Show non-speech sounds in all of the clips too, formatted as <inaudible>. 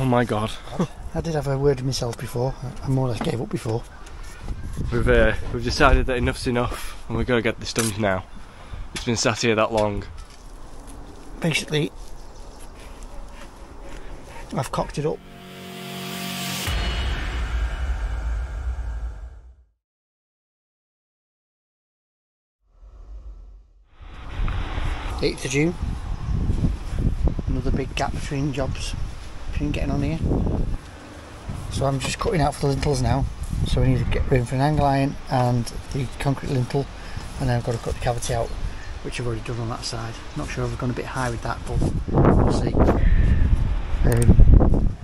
Oh my god. I did have a word with myself before. I more or less gave up before. We've uh, we've decided that enough's enough and we're gonna get this done now. It's been sat here that long. Basically, I've cocked it up. Eighth of June. Another big gap between jobs, between getting on here. So I'm just cutting out for the lintels now. So we need to get room for an angle iron and the concrete lintel, and then I've got to cut the cavity out, which I've already done on that side. Not sure if I've gone a bit high with that, but we'll see. Um,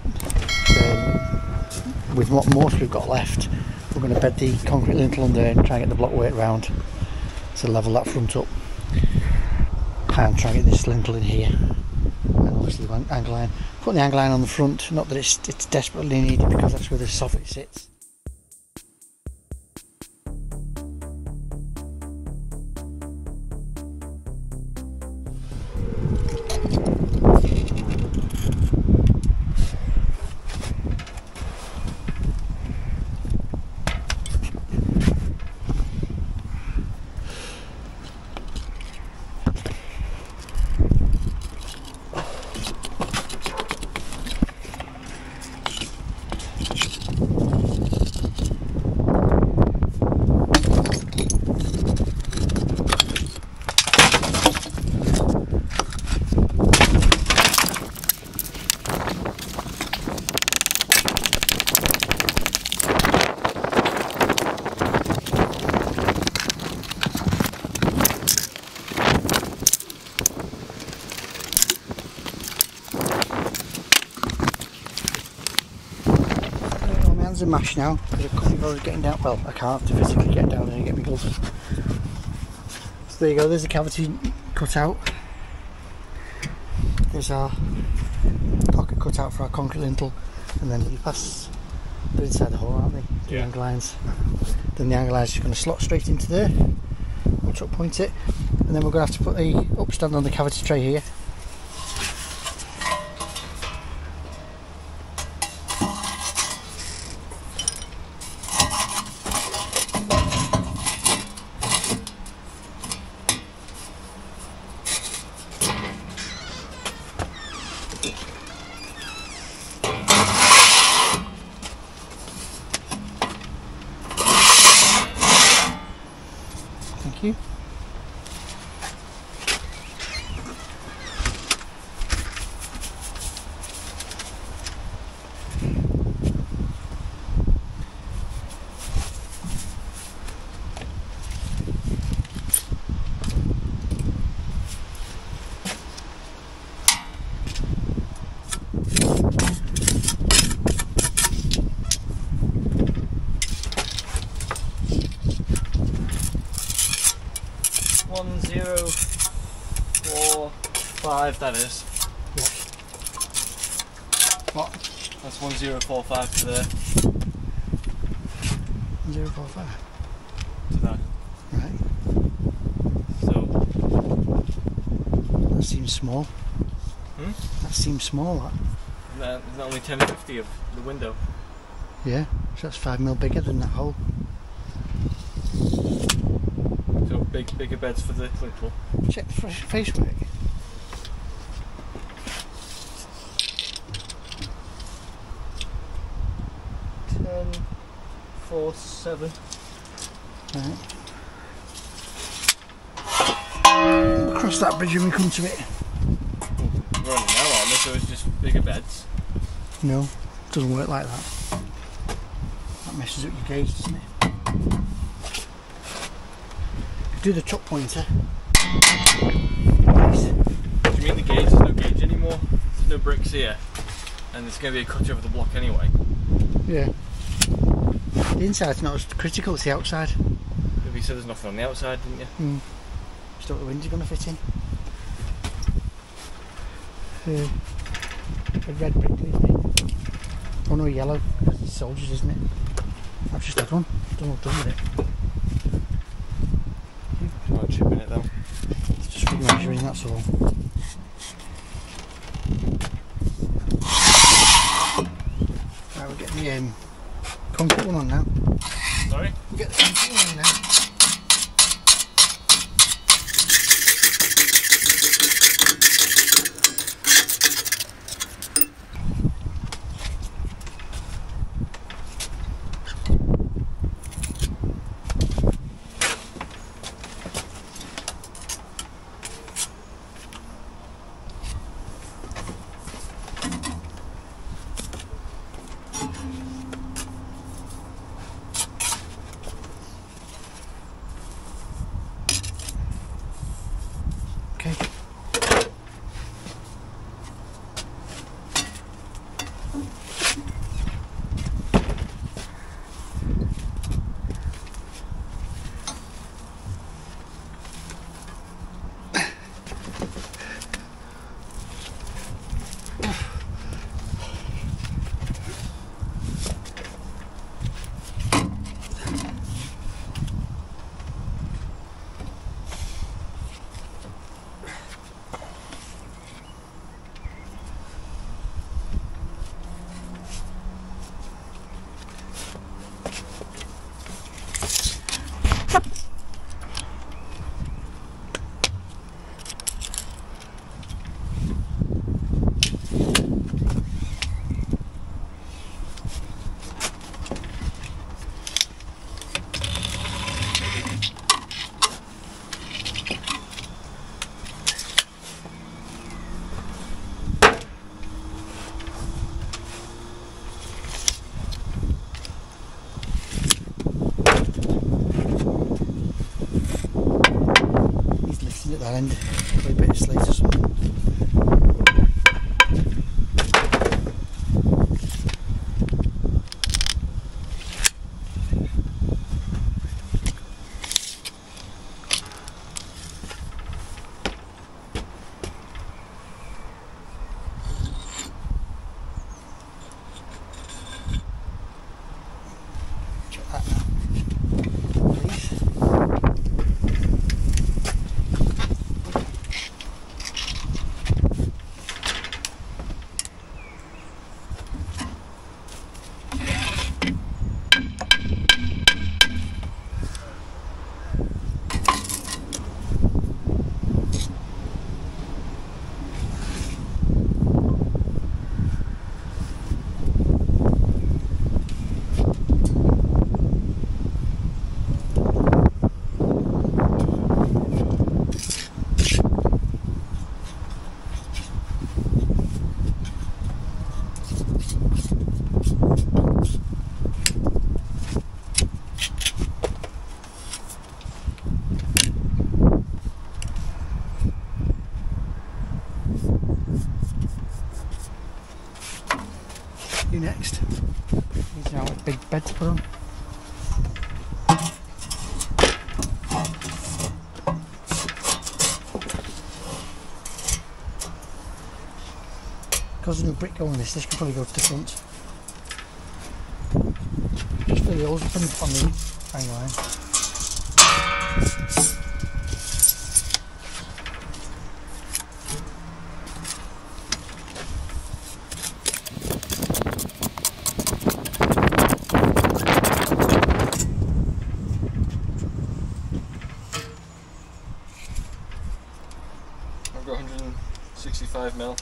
then with what most we've got left, we're going to bed the concrete lintel under and try and get the block weight round to level that front up and try and get this lintel in here and obviously the angle iron. Putting the angle iron on the front, not that it's, it's desperately needed because that's where the soffit sits. Are mashed now because I couldn't bother getting down. Well, I can't physically get down there and get my gloves. So there you go. There's the cavity cut out. There's our pocket cut out for our concrete lintel, and then you pass they're inside the hole, aren't they? The Yeah. angle irons. Then the angle irons are going to slot straight into there. We'll truck point it, and then we're going to have to put the upstand on the cavity tray here. Thank you. One zero four five. That is. What? That's one zero four five to there. Zero four five. To that. Right. So That seems small. Hmm? That seems small. That. that is only ten fifty of the window. Yeah. So that's five mil bigger than that hole. So big bigger beds for the lintel. Check the fresh face work. Four seven. Right. We'll cross that bridge when we come to it. We're on it now, aren't we? So it's just bigger beds. No, it doesn't work like that. That messes up your gauge, doesn't it? Do the chop pointer. Nice. Do you mean the gauge? There's no gauge anymore. There's no bricks here, and there's going to be a cut over the block anyway. Yeah. The inside's not as critical, it's the outside. Maybe you said there's nothing on the outside, didn't you? Just what the wind's going to fit in. Uh, a red brick, isn't it? Oh no, yellow. Because it's soldiers, isn't it? I've just had one. Don't know what I've done with it. Not chipping it though. It's just for measuring, that's all. Lifting at that end. Probably a bit of slate or something. Check that now. Please. You next. He's now a big bed to put on. Brick going this, this could probably go to the front. Just fill the holes on on the hang line. I've got 165 mil.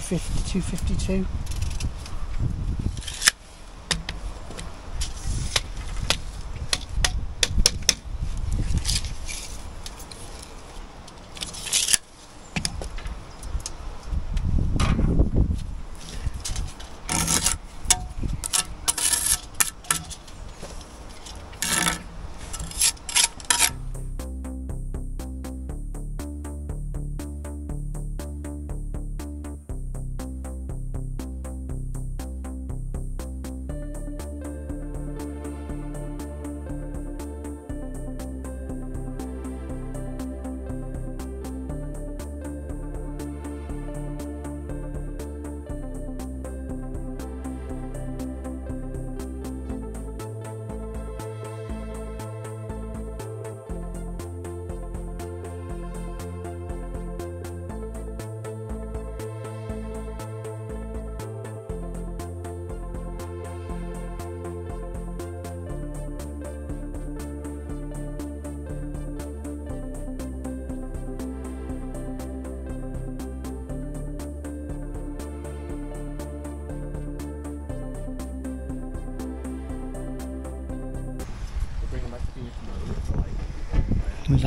250, 252.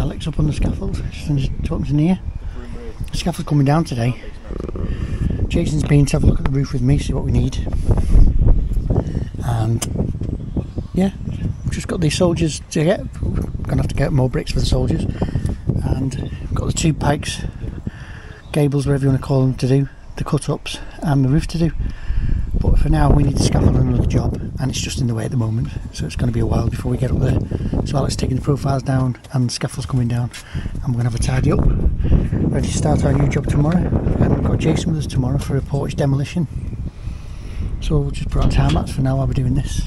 Alex up on the scaffold, just talking to Nia. The scaffold's coming down today. Jason's been to have a look at the roof with me, see what we need. And yeah, we've just got these soldiers to get. We're gonna have to get more bricks for the soldiers. And we've got the two pikes, gables, whatever you want to call them, to do, the cut ups and the roof to do. But for now, we need the scaffold on another job, and it's just in the way at the moment, so it's going to be a while before we get up there. So Alex taking the profiles down, and the scaffold's coming down, and we're going to have a tidy up, ready to start our new job tomorrow. And we've got Jason with us tomorrow for a porch demolition. So we'll just put on time lapse for now while we're doing this.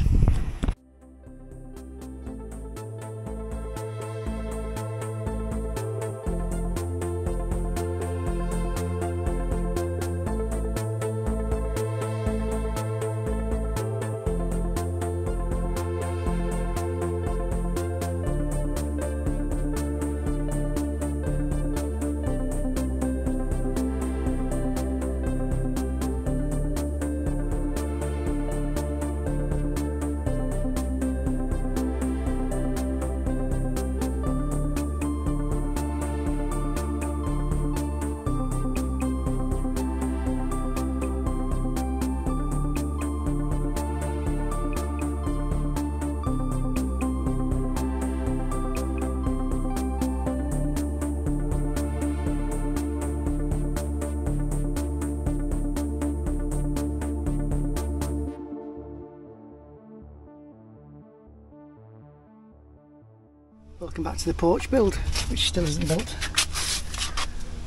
Back to the porch build, which still isn't built.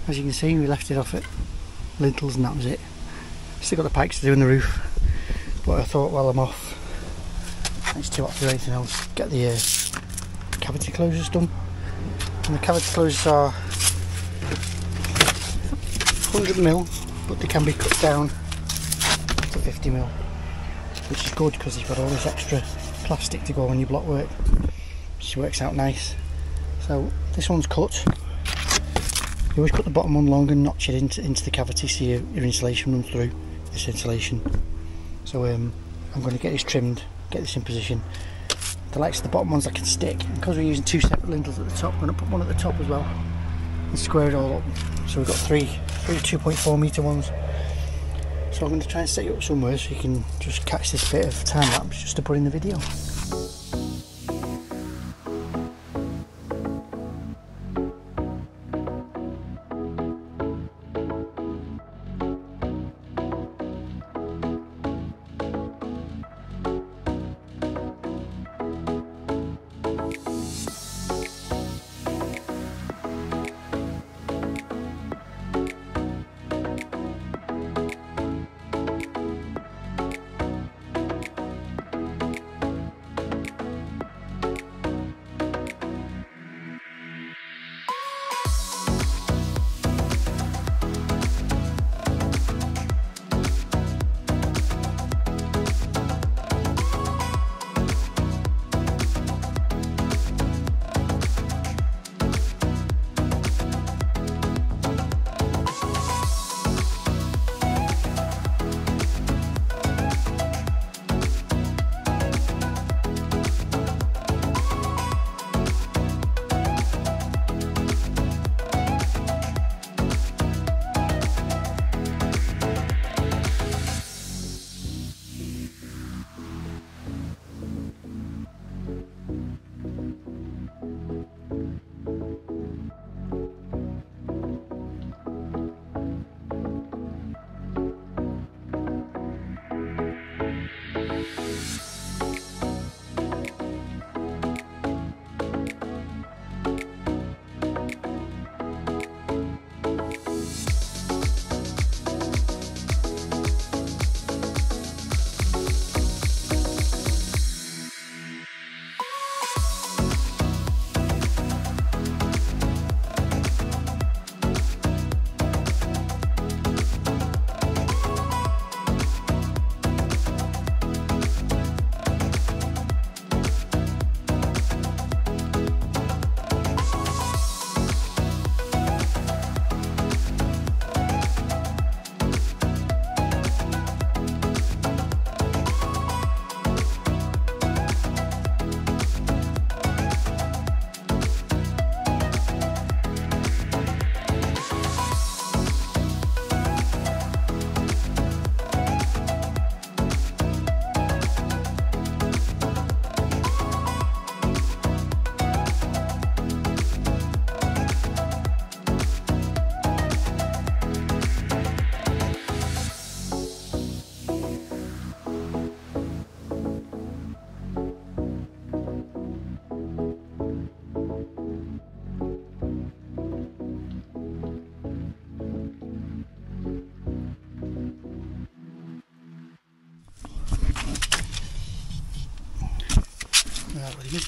As you can see, we left it off at lintels and that was it. Still got the pikes to do in the roof, but I thought while I'm off, it's too hot to do anything else, get the uh, cavity closures done. And the cavity closures are 100 mil, but they can be cut down to 50 mil, which is good because you've got all this extra plastic to go on your block work which works out nice. So this one's cut. You always cut the bottom one long and notch it into, into the cavity so your, your insulation runs through this insulation. So um, I'm going to get this trimmed, get this in position. The likes of the bottom ones I can stick. And because we're using two separate lintels at the top, I'm going to put one at the top as well and square it all up. So we've got three, three 2.4 metre ones. So I'm going to try and set you up somewhere so you can just catch this bit of time lapse just to put in the video.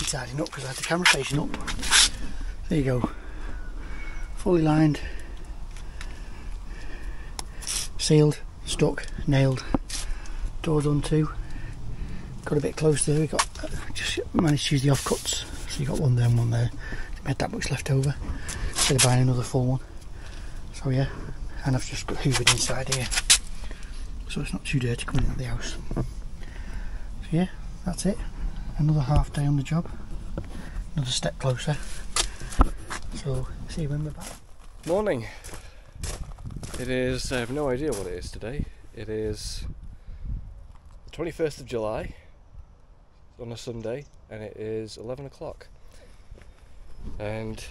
Tidying up because I had the camera facing up. There you go. Fully lined. Sealed, stuck, nailed. Door done too. Got a bit close there. We got just managed to use the offcuts. So you got one there and one there. We had that much left over. Instead of buying another full one. So yeah, and I've just got hoovered inside here. So it's not too dirty coming out of the house. So yeah, that's it. Another half day on the job. Another step closer. So see you when we're back. Morning. It is, I have no idea what it is today. It is the 21st of July on a Sunday and it is 11 o'clock. And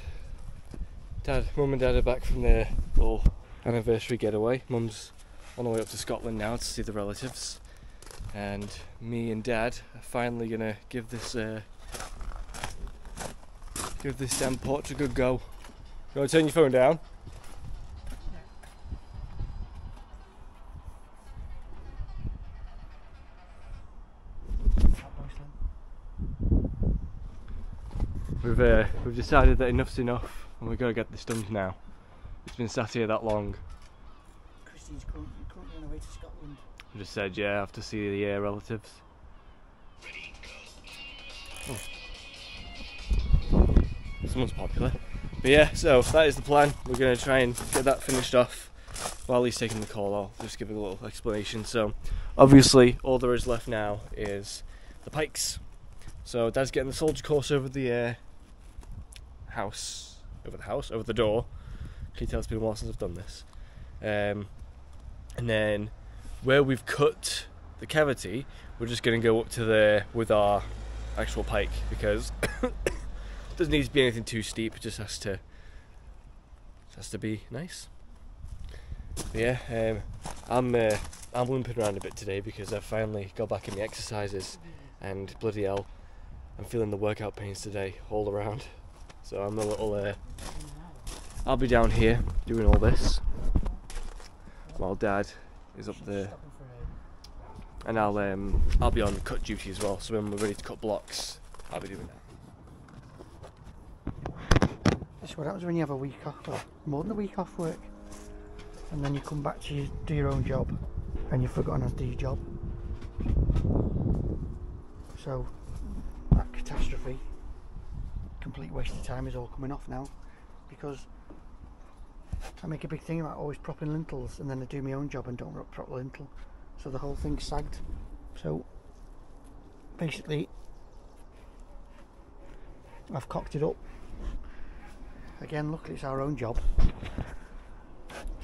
dad, mum and dad are back from their little anniversary getaway. Mum's on the way up to Scotland now to see the relatives. And me and dad are finally gonna give this uh, give this damn porch a good go. You wanna turn your phone down? We've uh, we've decided that enough's enough, and we've got to get this done now. It's been sat here that long. Christine's currently, currently on her way to Scotland. I just said, yeah, I have to see the uh, relatives. Oh. Someone's popular. But yeah, so that is the plan. We're going to try and get that finished off while he's taking the call. I'll just give a little explanation. So, obviously, all there is left now is the pikes. So, Dad's getting the soldier course over the uh, house, over the house, over the door. Can you tell it's been a while since I've done this? Um, and then where we've cut the cavity, we're just going to go up to there with our actual pike because it <coughs> doesn't need to be anything too steep. It just has to just has to be nice. But yeah, um, I'm uh, I'm limping around a bit today because I finally got back in the exercises, and bloody hell, I'm feeling the workout pains today all around. So I'm a little. Uh, I'll be down here doing all this while Dad is up there and I'll um, I'll be on cut duty as well. So when we're ready to cut blocks, I'll be doing that. That's what happens when you have a week off, or more than a week off work, and then you come back to do your own job, and you've forgotten how to do your job. So that catastrophe, complete waste of time, is all coming off now, because I make a big thing about always propping lintels, and then I do my own job and don't prop lintel, so the whole thing's sagged. So basically, I've cocked it up. Again, luckily it's our own job.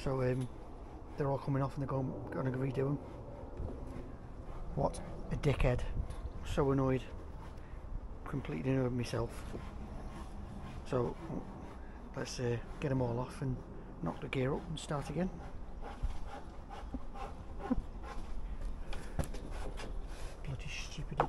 So um, they're all coming off and they're going, going to redo them. What a dickhead. So annoyed. Completely annoyed myself. So let's uh, get them all off and knock the gear up and start again. <laughs> Bloody stupid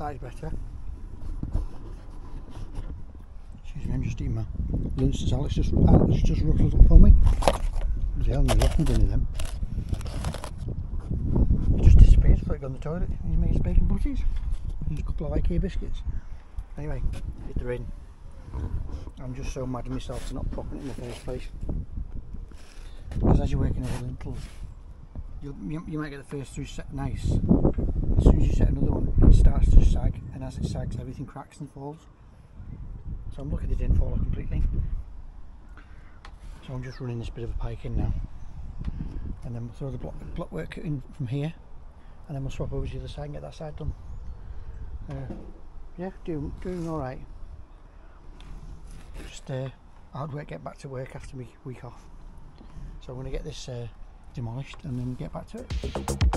idiot. side's better. Excuse me, I'm just eating my Linster salad. It's just, uh, it's just rustled up for me. Hell, there's nothing in them. It just disappeared. I thought he'd the toilet. He's made his bacon butties. And a couple of IKEA biscuits. Anyway, they're in. I'm just so mad at myself for not propping it in the first place. Because as you're working over lintels, you, you, you might get the first two set nice. As soon as you set another one, it starts to sag, and as it sags, everything cracks and falls. So I'm lucky they didn't fall completely. So I'm just running this bit of a pike in now, and then we'll throw the block, block work in from here, and then we'll swap over to the other side and get that side done. Uh, yeah, doing doing all right. Just uh, hard work, get back to work after my week off. So I'm going to get this uh, demolished and then get back to it.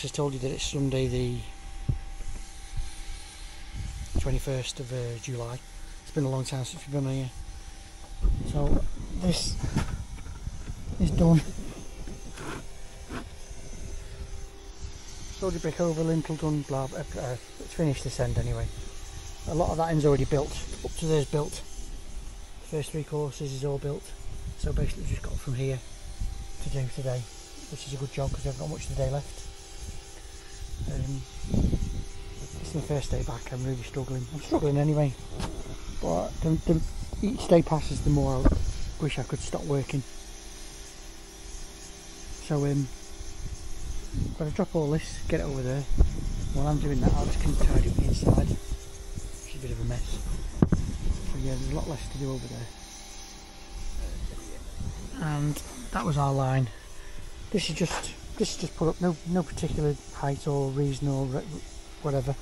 Just told you that it's Sunday the 21st of uh, July. It's been a long time since we've been here. So this is done. Soldier brick over, lintel done, blah, blah, uh, it's finished this end anyway. A lot of that end's already built, up to there's built. The first three courses is all built. So basically we've just got from here to do today which is a good job because I've got much of the day left. Um, it's my first day back, I'm really struggling. I'm struggling anyway, but the, the, each day passes the more I wish I could stop working. So um, I'm going to drop all this, get it over there. While I'm doing that, I'll just keep tidying the inside, It's a bit of a mess. So yeah, there's a lot less to do over there. And that was our line this is just this is just put up no no particular height or reason or whatever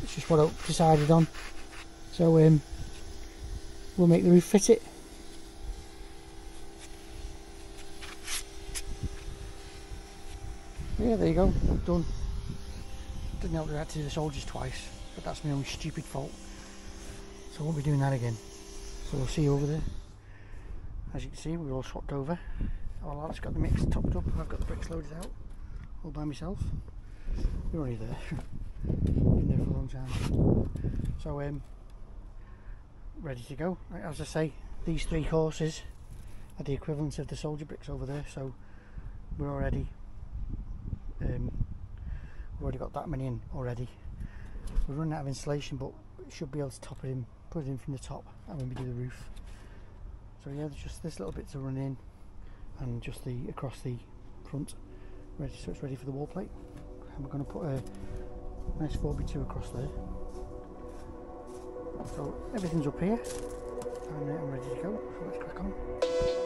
It's just what I decided on. So um, we'll make the roof fit it. Yeah, there you go, done. Didn't help that to the soldiers twice, but that's my own stupid fault. So I won't be doing that again. So we'll see you over there. As you can see, we're all swapped over. Our lad's got the mix topped up, I've got the bricks loaded out, all by myself. You're only there. <laughs> Been there for a long time. So, um, ready to go. As I say, these three courses are the equivalent of the soldier bricks over there, so we're already um, we've already got that many in already. We're running out of insulation, but should be able to top it in, put it in from the top, and when we do the roof. So yeah, there's just this little bit to run in, and just the across the front, ready so it's ready for the wall plate. And we're going to put a nice 4x2 across there. So everything's up here, and uh, I'm ready to go. So let's crack on.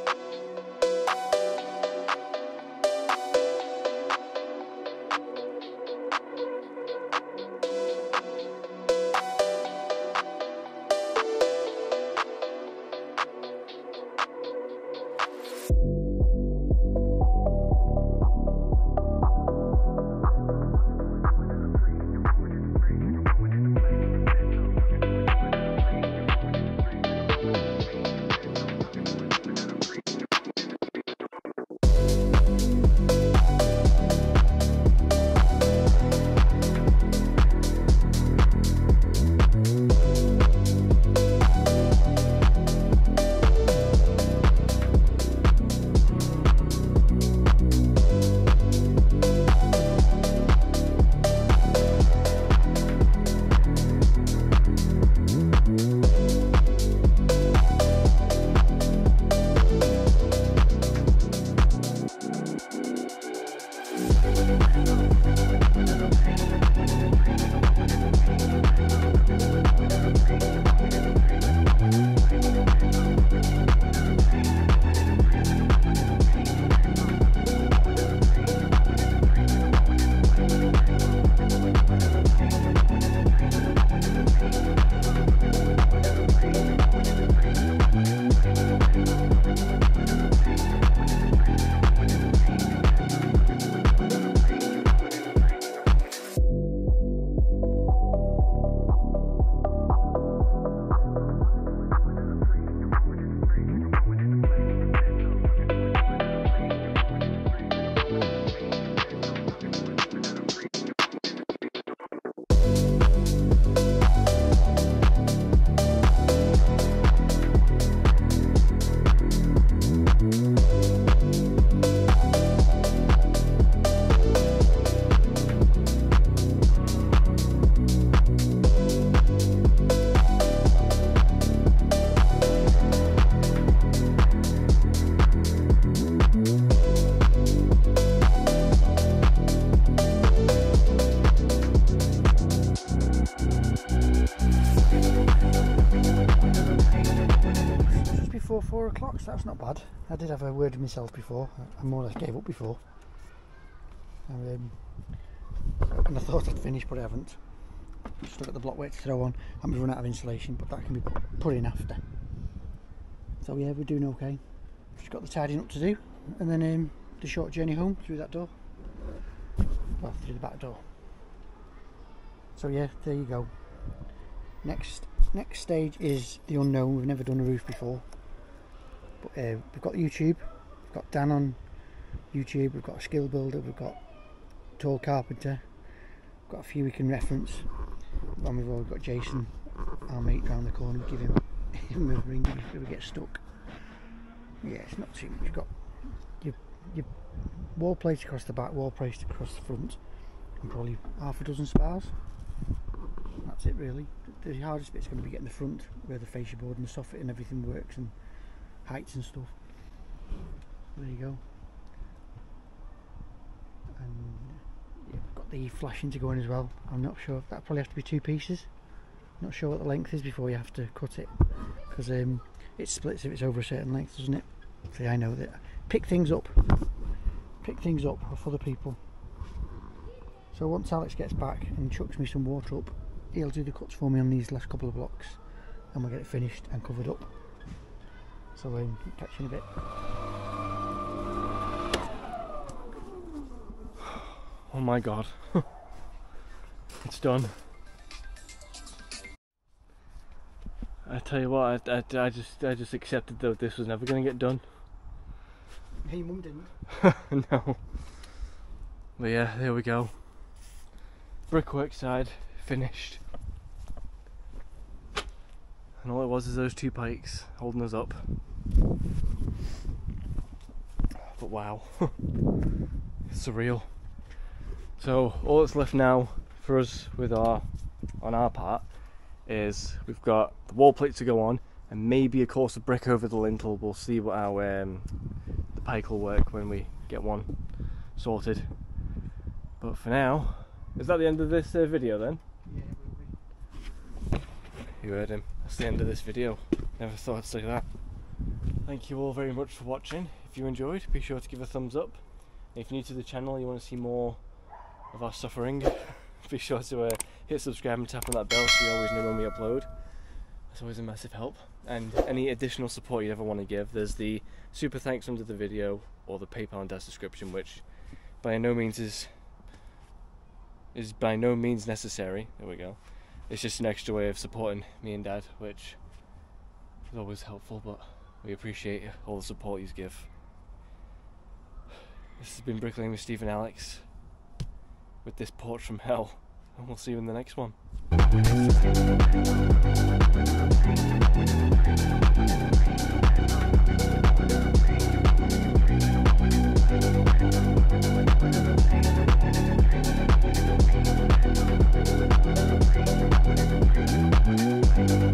So that's not bad. I did have a word with myself before. I- more or less gave up before. And, um, and I thought I'd finished, but I haven't. Still got the block weight to throw on. and we've run out of insulation, but that can be put, put in after. So yeah, we're doing okay. Just got the tidying up to do, and then um, the short journey home through that door. Well, through the back door. So yeah, there you go. Next next stage is the unknown. We've never done a roof before. But uh, we've got YouTube, we've got Dan on YouTube, we've got a skill builder, we've got tall carpenter, we've got a few we can reference. And we've already got Jason, our mate round the corner, give him, <laughs> him a ring if we get stuck. Yeah, it's not too much. You've got your, your wall plate across the back, wall plate across the front, and probably half a dozen spars. That's it really. The hardest bit's going to be getting the front where the fascia board and the soffit and everything works and heights and stuff. There you go. And yeah, we've got the flashing to go in as well. I'm not sure. That probably have to be two pieces. Not sure what the length is before you have to cut it because um, it splits if it's over a certain length, doesn't it? See, I know that. Pick things up. Pick things up off other people. So once Alex gets back and chucks me some water up, he'll do the cuts for me on these last couple of blocks and we'll get it finished and covered up. So um, catch you in a bit. Oh my god. <laughs> it's done. I tell you what, I, I, I just I just accepted that this was never going to get done. Hey, mum didn't. <laughs> no. But yeah, there we go. Brickwork side finished. And all it was is those two pikes holding us up. But wow, <laughs> surreal. So all that's left now for us with our on our part is we've got the wall plate to go on and maybe a course of brick over the lintel. We'll see what our um, the pike will work when we get one sorted. But for now, is that the end of this uh, video then? Yeah, You heard him. That's the end of this video. Never thought I'd say that. Thank you all very much for watching. If you enjoyed, be sure to give a thumbs up. If you're new to the channel, you want to see more of our suffering, <laughs> be sure to uh, hit subscribe and tap on that bell so you always know when we upload. That's always a massive help. And any additional support you ever want to give, there's the super thanks under the video or the PayPal and Dad's description, which by no means is is by no means necessary. There we go. It's just an extra way of supporting me and Dad, which is always helpful. But we appreciate all the support you give. This has been Bricklaying with Steve and Alex with this port from hell, and we'll see you in the next one. Thank you.